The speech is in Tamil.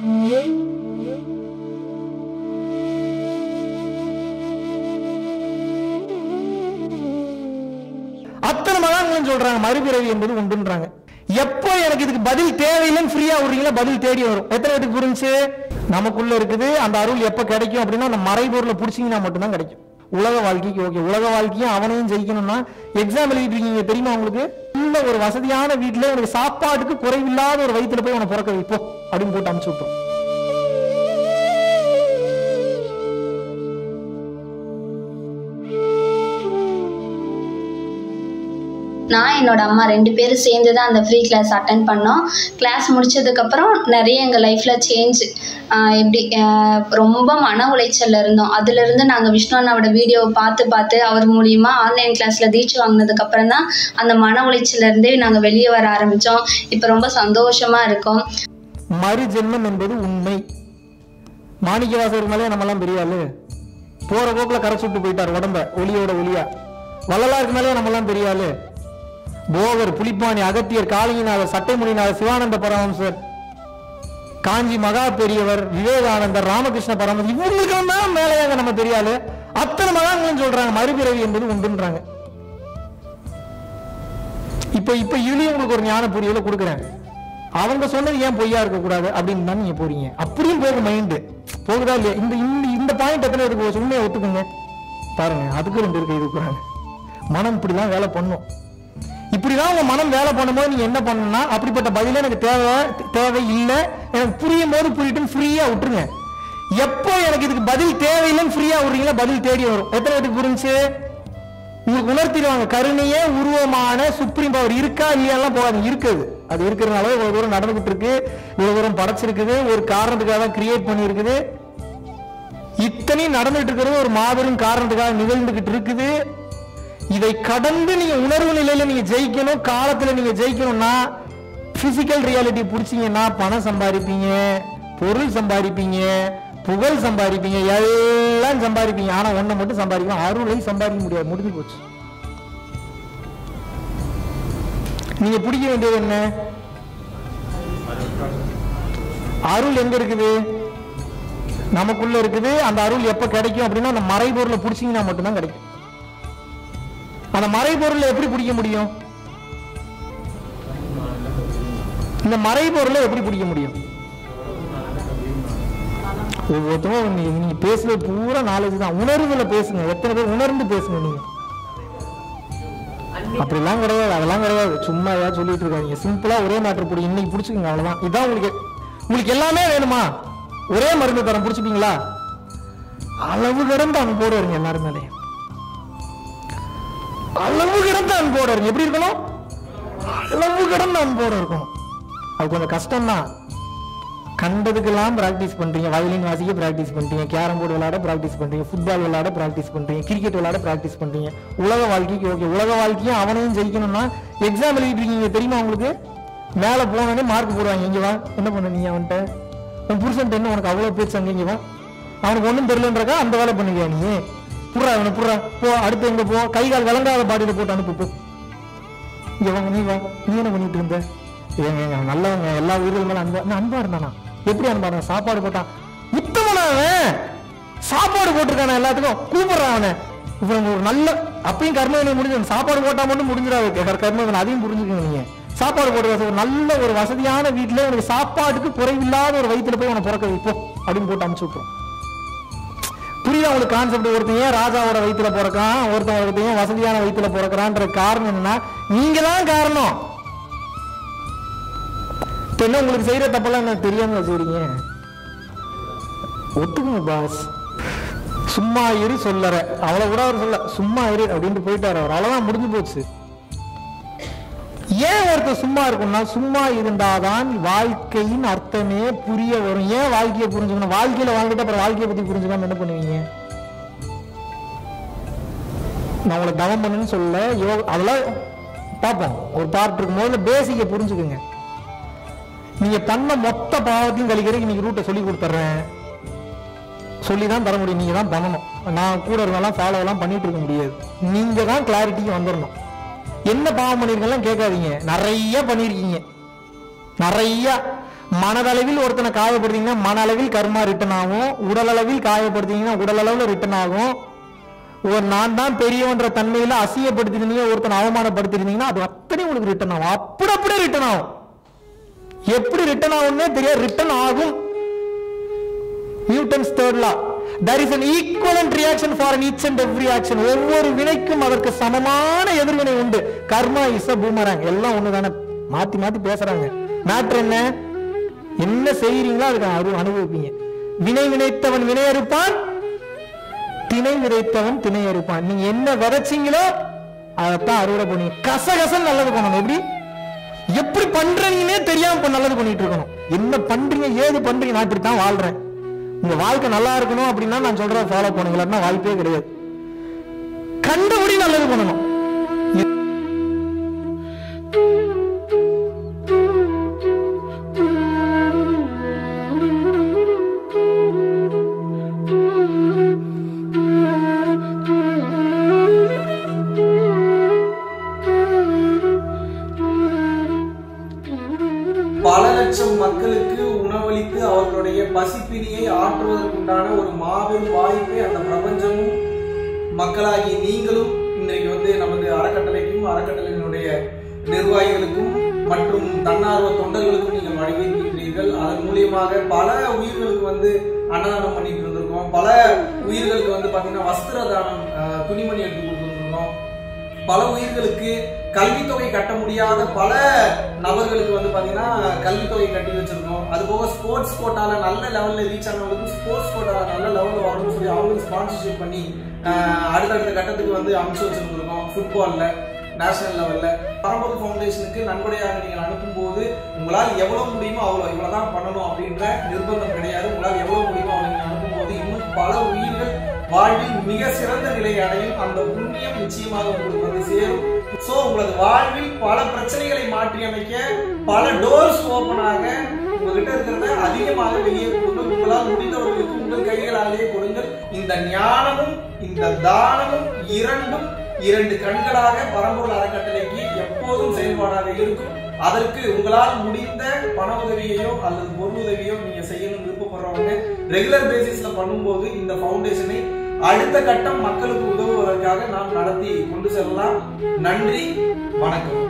அத்தனை மகான்களும் சொல்றாங்க மறுபிறவி என்பது உண்டுன்றாங்க. எப்போ எனக்கு இதுக்கு பதில் தேவையில்லைன்னு ஃப்ரீயா விடுறீங்களா பதில் தேடி வரும். எத்தனை பேருக்கு புரிஞ்சு நமக்குள்ள இருக்குது அந்த அருள் எப்ப கிடைக்கும் அப்படின்னா அந்த மறைபொருளை பிடிச்சிங்கன்னா மட்டும்தான் கிடைக்கும். உலக வாழ்க்கைக்கு ஓகே உலக வாழ்க்கையும் அவனையும் ஜெயிக்கணும்னா எக்ஸாம் எழுதிட்டு இருக்கீங்க தெரியுமா உங்களுக்கு? நல்ல ஒரு வசதியான வீட்டில் உனக்கு சாப்பாட்டுக்கு குறைவில்லாத ஒரு வயித்துல போய் உனக்கு பிறக்க வைப்போம் அப்படின்னு போட்டு அனுப்பிச்சு விட்டோம் நான் என்னோட அம்மா ரெண்டு பேரும் சேர்ந்து தான் அந்த ஃப்ரீ கிளாஸ் அட்டன் பண்ணோம். கிளாஸ் முடிச்சதுக்கப்புறம் நிறைய எங்கள் லைஃப்பில் சேஞ்ச் எப்படி ரொம்ப மன உளைச்சலில் இருந்தோம். அதுலேருந்து நாங்கள் விஷ்ணு அண்ணாவோட வீடியோவை பார்த்து பார்த்து அவர் மூலியமாக ஆன்லைன் கிளாஸில் தீட்சி வாங்கினதுக்கப்புறம் தான் அந்த மன உளைச்சலேருந்தே நாங்கள் வெளியே வர ஆரம்பித்தோம் இப்போ ரொம்ப சந்தோஷமாக இருக்கோம். மறு ஜென்மம் என்பது உண்மை. மாணிக்கவாசகர் மேலே நம்மலாம் பெரிய ஆளு. போக்கில் கரை சுட்டு போயிட்டார் உடம்ப ஒளியோட ஒளியா. வள்ளலாருக்கு மேலே நம்மலாம் பெரிய ஆளு. போகர் புலிப்பாணி அகத்தியர் காளியநாதர் சட்டைமுனிநாதர் சிவானந்த பரமஹம்சர் காஞ்சி மகா பெரியவர் விவேகானந்தர் ராமகிருஷ்ண பரமஹம்சர் இவங்களுக்கு தான் மேலேயாங்க நம்ம பெரிய அத்தனை மகான்களும் சொல்றாங்க மறுபிறவி என்பது உண்டுன்றாங்க. இப்ப இப்ப இதுலயும் உங்களுக்கு ஒரு ஞான புரியல கொடுக்குறாங்க அவங்க சொன்னது ஏன் பொய்யா இருக்க கூடாது அப்படின்னு தான் நீங்க போறீங்க. அப்படியும் போகுது மைண்டு போகுதா இல்லையா? இந்த இந்த இந்த பாயிண்ட் எத்தனை இருக்கு? உண்மையை ஒத்துக்குங்க. பாருங்க அதுக்கு ரெண்டு இருக்கு இதுக்குறாங்க மனம் இப்படிதான் வேலை பண்ணும். இப்படிலாம் உங்க மனம் வேலை பண்ணும்போது நீங்க என்ன பண்ணணும்னா அப்படிப்பட்ட பதில எனக்கு தேவை தேவை இல்லை எனக்கு புரியும் போது புரியட்டுன்னு ஃப்ரீயா விட்டுருங்க. எப்போ எனக்கு இதுக்கு பதில் தேவையில்லைன்னு ஃப்ரீயா விடுறீங்களா பதில் தேடி வரும். எத்தனை பேருக்கு புரிஞ்சு உங்களுக்கு உணர்த்திடுவாங்க. கருணையே உருவமான சுப்ரீம் பவர் இருக்கா இல்லையாலாம் போகாது. இருக்குது. அது இருக்கிறதுனால இவ்வளவு தூரம் நடந்துகிட்டு இருக்கு. இவ்வளவு தூரம் படைச்சிருக்குது. ஒரு காரணத்துக்காக தான் கிரியேட் பண்ணியிருக்குது. இத்தனையும் நடந்துட்டு இருக்கிறது ஒரு மாபெரும் காரணத்துக்காக நிகழ்ந்துகிட்டு இருக்குது. இதை கடந்து நீங்க உணர்வு நிலையில நீங்க ஜெயிக்கணும் காலத்துல நீங்க ஜெயிக்கணும்னா பிசிக்கல் ரியாலிட்டி பிடிச்சீங்கன்னா பணம் சம்பாதிப்பீங்க பொருள் சம்பாதிப்பீங்க புகழ் சம்பாதிப்பீங்க எல்லாம் சம்பாதிப்பீங்க. ஆனா ஒன்றை மட்டும் சம்பாதிக்கலாம் அருளையும் சம்பாதிக்க முடியாது முடிஞ்சு போச்சு. நீங்க பிடிக்க வேண்டியது என்ன? அருள் எங்க இருக்குது? நமக்குள்ள இருக்குது. அந்த அருள் எப்ப கிடைக்கும் அப்படின்னா அந்த மறைபொருளை பிடிச்சீங்கன்னா மட்டும்தான் கிடைக்கும். அந்த மறைபொருளை எப்படி பிடிக்க முடியும்? இந்த மறைபொருளை எப்படி பிடிக்க முடியும்? ஒவ்வொருத்தரும் நீங்க பேசுறது பூரா நாலேஜ் தான். உணர்வுல பேசுங்க. எத்தனை பேர் உணர்ந்து பேசுங்க நீங்க? அப்படிலாம் கிடையாது. அதெல்லாம் கிடையாது. சும்மா ஏதாவது சொல்லிட்டு இருக்காங்க சிம்பிளா ஒரே மேட்ரு பிடி. இன்னைக்கு பிடிச்சிக்கோங்க. அவ்வளவுதான். இதான் உங்களுக்கு உங்களுக்கு எல்லாமே வேணுமா? ஒரே மருந்து தரம். பிடிச்சிப்பீங்களா? அளவு கிடந்த அவங்க போடுவாருங்க எல்லாரும் அளவு கிடந்த அன்போட இருக்கும் எப்படி இருக்கணும்? அளவு கிடந்த அன்போட இருக்கணும். அது கொஞ்சம் கஷ்டம்தான். கண்டதுக்கெல்லாம் ப்ராக்டிஸ் பண்ணுறீங்க வயலின் வாசிக்க ப்ராக்டிஸ் பண்ணுறீங்க கேரம் போர்டு விளையாட ப்ராக்டிஸ் பண்ணுறீங்க ஃபுட்பால் விளையாட ப்ராக்டிஸ் பண்ணுறீங்க கிரிக்கெட் விளையாட ப்ராக்டிஸ் பண்ணுறீங்க உலக வாழ்க்கைக்கு ஓகே உலக வாழ்க்கையும் அவனையும் ஜெயிக்கணும்னா எக்ஸாம் எழுதிட்டு இருக்கீங்க. தெரியுமா உங்களுக்கு? மேலே போனோடனே மார்க் போடுவாங்க. இங்கே வா. என்ன பண்ண நீ அவன்கிட்ட? உன் புருஷன் என்ன உனக்கு அவ்வளோ பேச்சு அங்கே இங்கே வா. அவனுக்கு ஒன்றும் தெரியலன்றக்கா அந்த வேலை பண்ணுவியா நீ? புறா அவனை புறா போ அடுத்து எங்க போ. கை கால் விளங்காத பாடியில போட்டு அனுப்பு போ. இங்க வாங்க நீ வா. நீ என்ன பண்ணிட்டு இருந்த? ஏங்க ஏங்க, நல்லவங்க எல்லா உயிர்கள் மேல அன்பா நான் அன்பா இருந்தானா? எப்படி அன்பா சாப்பாடு போட்டான். உத்தமனா அவன்? சாப்பாடு போட்டிருக்கான எல்லாத்துக்கும்? கூப்பிடுறான் அவனை. இவன் ஒரு நல்ல அப்பயும் கர்மவினை முடிஞ்சு சாப்பாடு போட்டா மட்டும் முடிஞ்சிடாது. கர்மவினை அதையும் புரிஞ்சுக்கணும் நீங்க. சாப்பாடு போட்டு ஒரு நல்ல ஒரு வசதியான வீட்டுல உனக்கு சாப்பாட்டுக்கு குறைவில்லாத ஒரு வயிற்றுல போய் உனக்கு பிறக்க வைப்போம் அப்படின்னு போட்டு அனுப்பிச்சு விட்டுரும். புரியுதா உங்களுக்கு கான்செப்ட் ஒருத்தன் ஏன் ராஜாவோட வயிற்றுல பிறக்கான் ஒருத்தன் ஒருத்தன் ஏன் வசதியான வயிற்றுல பிறக்கிறான்ற காரணம் என்னன்னா நீங்க தான் காரணம். இப்ப என்ன உங்களுக்கு செய்யற தப்பெல்லாம் எனக்கு தெரியாம வச்சுக்கிறீங்க ஒத்துக்குங்க பாஸ் சும்மா இரு சொல்லற அவ்வளவு கூட அவர் சொல்ல சும்மா இரு அப்படின்ட்டு போயிட்டாரு அவர். அவ்வளவுதான் முடிஞ்சு போச்சு. ஏன் ஒருத்தர் சும்மா இருக்கும்னா சும்மா இருந்தாதான் வாழ்க்கையின் அர்த்தமே புரிய வரும். ஏன் வாழ்க்கையை புரிஞ்சுக்கணும்? வாழ்க்கையில வாழ்ந்துட்டு அப்புறம் வாழ்க்கையை பத்தி புரிஞ்சுக்காம என்ன பண்ணுவீங்க? நான் உங்களை தவம் பண்ணுன்னு சொல்ல யோ அதெல்லாம் பார்ப்போம். ஒரு பார்ட் இருக்கும் முதல்ல பேசிக்கை புரிஞ்சுக்குங்க. நீங்க பண்ண மொத்த பாவத்தையும் கழிக்கிறதுக்கு இன்னைக்கு ரூட்டை சொல்லி கொடுத்துட்றேன். சொல்லி தான் தர முடியும். நீங்க தான் பண்ணணும். நான் கூட இருந்தாலும் ஃபாலோ எல்லாம் பண்ணிட்டு இருக்க முடியாது. நீங்க தான் கிளாரிட்டிக்கு வந்துடணும் என்ன பாவம் பண்ணிருக்கலாம் கேட்காதீங்க. நிறைய பண்ணிருக்கீங்க. நிறைய. மனதளவில் ஒருத்தனை காயப்படுத்தீங்கன்னா மன அளவில் கர்மா ரிட்டன் ஆகும். உடல் அளவில் காயப்படுத்தீங்கன்னா உடல் அளவில் ரிட்டன் ஆகும். ஒரு நான் தான் பெரியவன்ற தன்மையில அசியப்படுத்திருந்தீங்க ஒருத்தனை அவமானப்படுத்திருந்தீங்கன்னா அது அத்தனை உங்களுக்கு ரிட்டன் ஆகும். அப்படி அப்படியே ரிட்டன் ஆகும். எப்படி ரிட்டன் ஆகும்னே தெரியாது. ரிட்டன் ஆகும். Newton's third law there is an equivalent reaction for an each and every action. ஒவ்வொரு வினைக்கும் அதற்கு சமமான எதிர்வினை உண்டு. கர்மா இஸ் அ பூமராங் எல்லாம் ஒண்ணுதானே? மாத்தி மாத்தி பேசுறாங்க. மேட்ரு என்ன? என்ன செய்யறீங்களோ அதுக்கு அரு அனுபவிப்பீங்க. வினை வினைத்தவன் வினை அறுப்பான் திணை விதைத்தவன் திணை அறுப்பான் நீங்க என்ன விதைச்சீங்களோ அதைத்தான் அறுவடை பண்ணுவீங்க கசகசம் நல்லது பண்ணணும். எப்படி? எப்படி பண்றீங்கன்னே தெரியாம இப்ப நல்லது பண்ணிட்டு இருக்கணும். என்ன பண்றீங்க ஏது பண்றீங்க நான் இப்படி தான் வாழ்றேன். உங்க வாழ்க்கை நல்லா இருக்கணும் அப்படின்னா நான் சொல்றேன் ஃபாலோ பண்ணுங்களா வாய்ப்பே கிடையாது. கண்டபடி நல்லது பண்ணணும். அவர்களுடைய பசிப்பினியை ஆற்றுவதற்குண்டான ஒரு மாபெரும் வாய்ப்பை அந்த பிரபஞ்சமும் மக்களாகி நீங்களும் இன்றைக்கு வந்து நமது அறக்கட்டளைக்கும் அறக்கட்டளையினுடைய நிர்வாகிகளுக்கும் மற்றும் தன்னார்வ தொண்டர்களுக்கும் நீங்கள் வழங்கியிருக்கிறீர்கள். அதன் மூலியமாக பல உயிர்களுக்கு வந்து அன்னதானம் பண்ணிட்டு இருந்திருக்கோம். பல உயிர்களுக்கு வந்து பார்த்தீங்கன்னா வஸ்திர தானம் துணிமணி எடுத்து கொடுத்துருக்கோம். பல உயிர்களுக்கு கல்வித்தொகை கட்ட முடியாத பல நபர்களுக்கு வந்து பார்த்தீங்கன்னா கல்வித்தொகை கட்டி வச்சிருக்கோம். அது போக ஸ்போர்ட்ஸ் கோட்டால நல்ல லெவல்ல ரீச் ஆனவங்களுக்கு ஸ்போர்ட்ஸ் கோட்டால நல்ல லெவல்ல வரணும்னு சொல்லி அவங்களுக்கு ஸ்பான்சர்ஷிப் பண்ணி அடுத்தடுத்த கட்டத்துக்கு வந்து அமைச்சு வச்சிருந்திருக்கோம் ஃபுட்பால்ல நேஷனல் லெவல்ல பரம்பொருள் ஃபவுண்டேஷனுக்கு நன்கொடையாக நீங்கள் அனுப்பும்போது உங்களால் எவ்வளவு முடியுமோ அவ்வளோ இவ்வளோ தான் பண்ணணும் அப்படின்ற நிர்பந்தம் கிடையாது. உங்களால் எவ்வளவு முடியுமோ அவங்க நீங்க அனுப்பும்போது இன்னும் பல வாழ்வில் மிக சிறந்த நிலை அடையும் அந்த புண்ணியம் நிச்சயமாக உங்களுக்கு வந்து சேரும். சோ உங்களது வாழ்வில் பல பிரச்சனைகளை மாற்றி அமைக்க பல டோர்ஸ் ஓபன் ஆக உங்ககிட்ட இருக்கிறத அதிகமாக வெளியே கொடுங்கள் உங்களால் முடிந்தவர்களுக்கு உங்கள் கைகளாலேயே கொடுங்கள். இந்த ஞானமும் இந்த தானமும் இரண்டும் இரண்டு கண்களாக பரம்பொருள் அறக்கட்டளைக்கு எப்போதும் செயல்பாடாக இருக்கும். அதற்கு உங்களால் முடிந்த பண உதவியையோ அல்லது பொருள் உதவியோ நீங்க செய்யணும் விருப்பப்படுறவங்க ரெகுலர் பேசிஸ்ல பண்ணும்போது இந்த ஃபவுண்டேஷனை அடுத்த கட்டம் மக்களுக்கு உதவுவதற்காக நாம் நடத்தி கொண்டு செல்லலாம். நன்றி வணக்கம்.